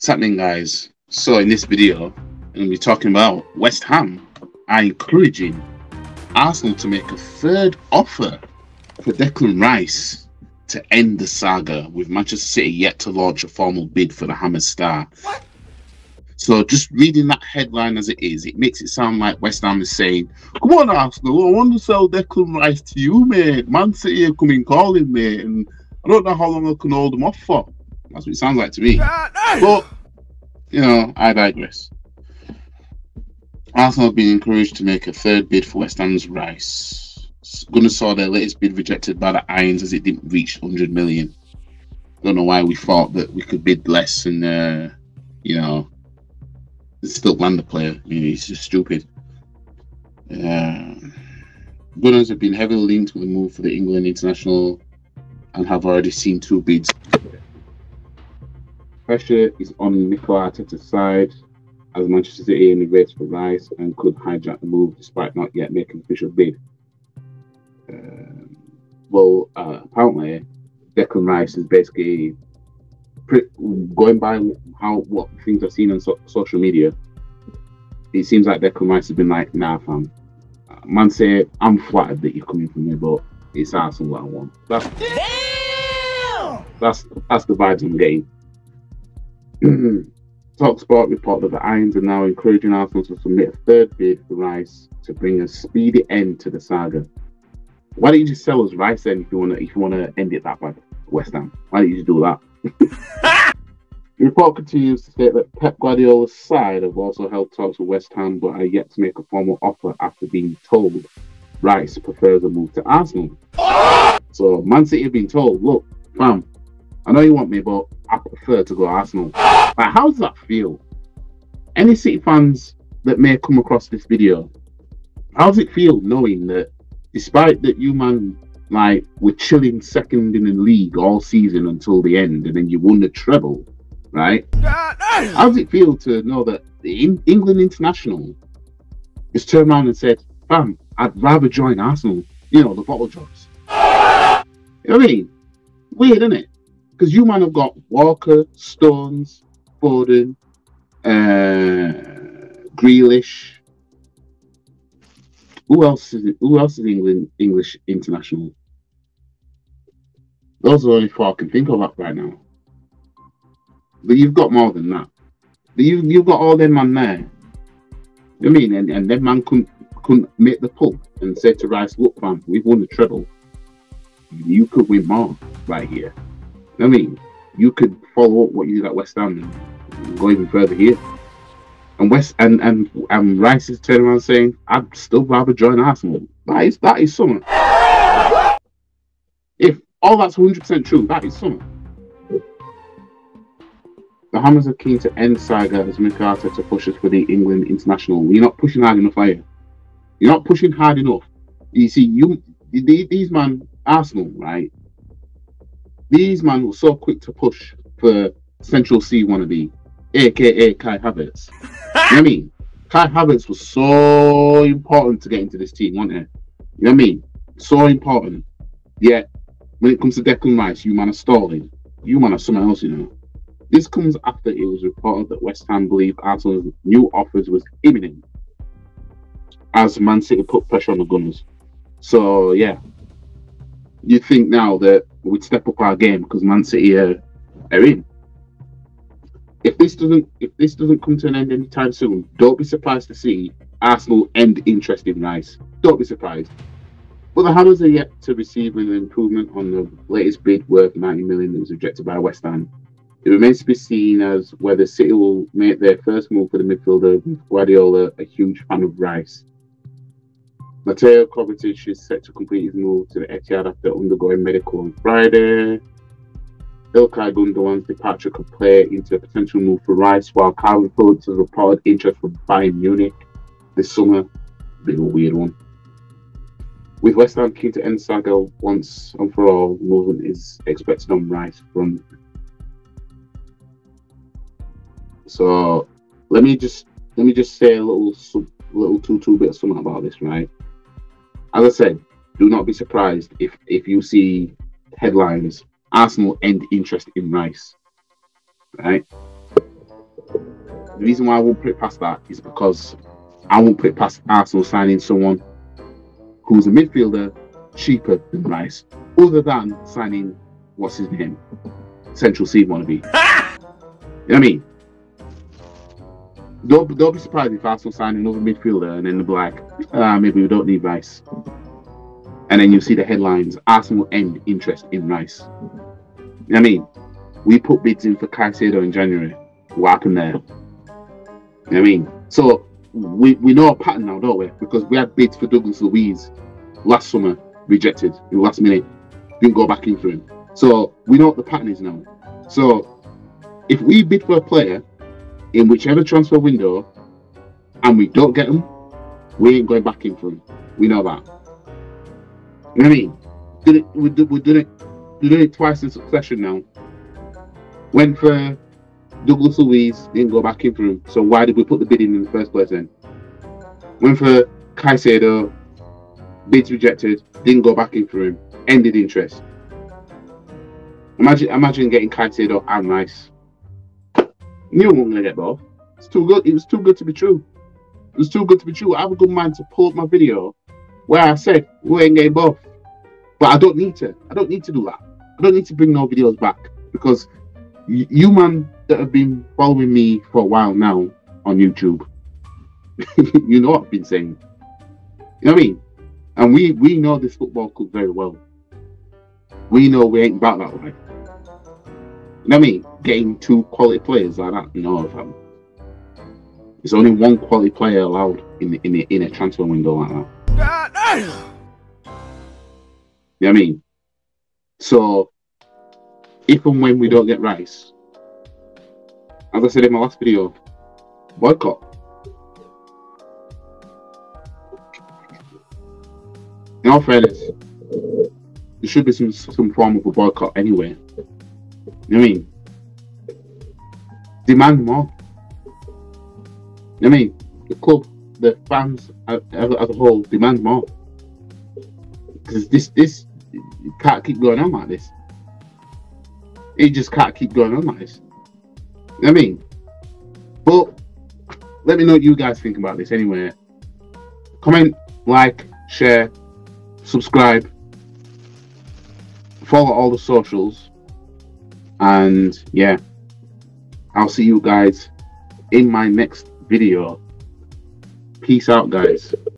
What's happening, guys? So, in this video, I'm going to be talking about West Ham are encouraging Arsenal to make a third offer for Declan Rice to end the saga, with Manchester City yet to launch a formal bid for the Hammer star. What? So, just reading that headline as it is, it makes it sound like West Ham is saying, Come on, Arsenal, I want to sell Declan Rice to you, mate. Man City are coming calling, mate, and I don't know how long I can hold them off for. That's what it sounds like to me. But, you know, I digress. Arsenal have been encouraged to make a third bid for West Ham's Rice. Gunners saw their latest bid rejected by the Irons as it didn't reach 100 million. Don't know why we thought that we could bid less and, uh, you know, still land the player. I mean, he's just stupid. Uh, Gunners have been heavily linked with the move for the England international and have already seen two bids Pressure is on Mikel Arteta's side as Manchester City immigrates for Rice and could hijack the move despite not yet making official bid. Um, well, uh, apparently, Declan Rice is basically going by how what things I've seen on so- social media. It seems like Declan Rice has been like, "Nah, fam, man, say I'm flattered that you're coming for me, but it's Arsenal what I want." That's Damn! that's that's the vibes I'm getting. Talksport report that the Irons are now encouraging Arsenal to submit a third bid for Rice to bring a speedy end to the saga. Why don't you just sell us Rice then if you wanna if you wanna end it that way, West Ham? Why don't you just do that? the report continues to state that Pep Guardiola's side have also held talks with West Ham but are yet to make a formal offer after being told Rice prefers a move to Arsenal. Oh! So Man City have been told, look, fam, I know you want me, but I prefer to go Arsenal. Like, how does that feel? Any City fans that may come across this video, how does it feel knowing that despite that you man like were chilling second in the league all season until the end, and then you won the treble, right? How does it feel to know that the England international just turned around and said, "Fam, I'd rather join Arsenal." You know, the bottle drops. You know what I mean? Weird, isn't it? Because you might have got Walker, Stones, Foden, uh, Grealish. Who else is it? Who else is England English international? Those are only four I can think of right now. But you've got more than that. But you you've got all them man there. I mean? And and them man couldn't couldn't make the pull and say to Rice, look, man, we've won the treble. You could win more right here. I mean, you could follow up what you did at West Ham and go even further here. And West and and and Rice is turning around saying, "I'd still rather join Arsenal." That is that is something. If all that's hundred percent true, that is something. The Hammers are keen to end saga as Mick to push us for the England international. You're not pushing hard enough, are you? You're not pushing hard enough. You see, you these man Arsenal, right? These man were so quick to push for Central Cee wannabe, aka Kai Havertz. you know what I mean? Kai Havertz was so important to get into this team, wasn't it? You know what I mean? So important. Yet, when it comes to Declan Rice, you man are stalling. You man are someone else, you know. This comes after it was reported that West Ham believed Arsenal's new offers was imminent as Man City put pressure on the Gunners. So, yeah, you think now that we'd step up our game because Man City are, are in. If this doesn't if this doesn't come to an end anytime soon, don't be surprised to see Arsenal end interest in Rice. Don't be surprised. But the Hammers are yet to receive an improvement on the latest bid worth 90 million that was rejected by West Ham. It remains to be seen as whether City will make their first move for the midfielder with Guardiola, a huge fan of Rice. Mateo Kovacic is set to complete his move to the Etihad after undergoing medical on Friday. Ilkay Gundogan's departure could play into a potential move for Rice, while Kalvin Phillips has reported interest from Bayern Munich this summer. Bit of a weird one. With West Ham keen to end saga once and for all, movement is expected on Rice front. So let me just let me just say a little little two two bit of something about this, right? As I said, do not be surprised if if you see headlines Arsenal end interest in Rice. Right? the reason why I won't put it past that is because I won't put it past Arsenal signing someone who's a midfielder cheaper than Rice, other than signing what's his name, Central Cee wannabe. you know what I mean? Don't, don't be surprised if Arsenal sign another midfielder and then they'll like, maybe we don't need Rice. And then you see the headlines Arsenal end interest in Rice. I mean? We put bids in for Caicedo in January. What happened there? I mean? So we, we know a pattern now, don't we? Because we had bids for Douglas Luiz last summer, rejected in the last minute, didn't go back in for him. So we know what the pattern is now. So if we bid for a player in whichever transfer window and we don't get them, we ain't going back in for them. We know that. You know what I mean? Did it, we did, we it, did it twice in succession now. Went for Douglas Luiz, didn't go back in for him. So why did we put the bid in in the first place then? Went for Caicedo, bids rejected, didn't go back in for him, ended interest. Imagine, imagine getting Caicedo and Rice. We weren't gonna get both. It's too good. It was too good to be true. It was too good to be true. I have a good mind to pull up my video where I said we ain't getting both, but I don't need to. I don't need to do that. I don't need to bring no videos back because you man that have been following me for a while now on YouTube, you know what I've been saying. You know what I mean? And we we know this football club very well. We know we ain't about that life. I mean? Getting two quality players like that, no, fam. There's only one quality player allowed in the, in the, in a transfer window like that. You know what I mean? So, if and when we don't get Rice, as I said in my last video, boycott. In all fairness, there should be some some form of a boycott anyway. I mean? Demand more. I mean? The club, the fans as, as a whole demand more. Because this this can't keep going on like this. It just can't keep going on like this. I mean? But let me know what you guys think about this anyway. Comment, like, share, subscribe, follow all the socials, and yeah, I'll see you guys in my next video. Peace out, guys.